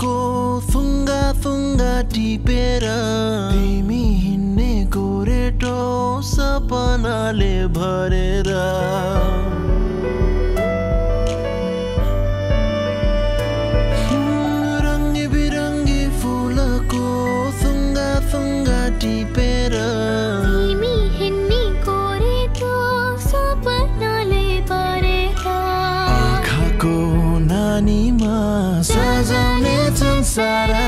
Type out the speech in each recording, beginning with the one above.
को फुङ्गा फुङ्गा टिपेर तिमी हिँड्ने गोरेटो सपनाले भरेर inside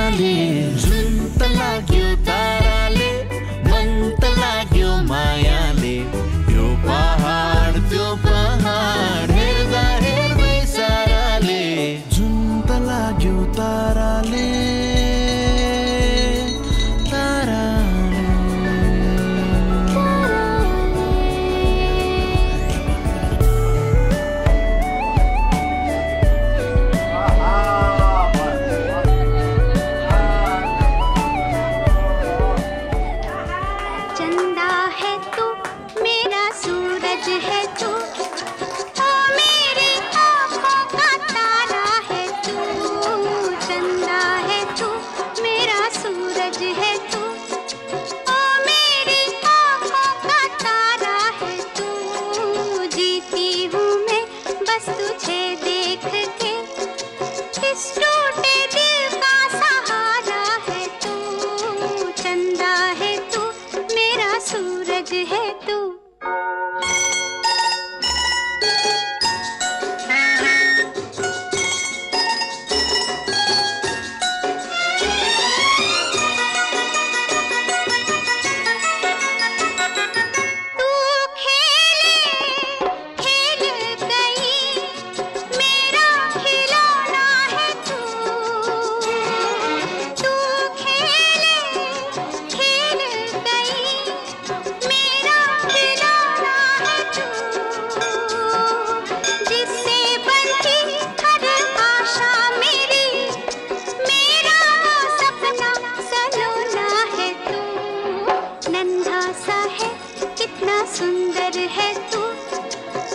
है तू?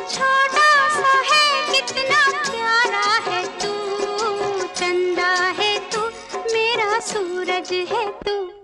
छोटा सा है, कितना प्यारा है तू? चंदा है तू, मेरा सूरज है तू।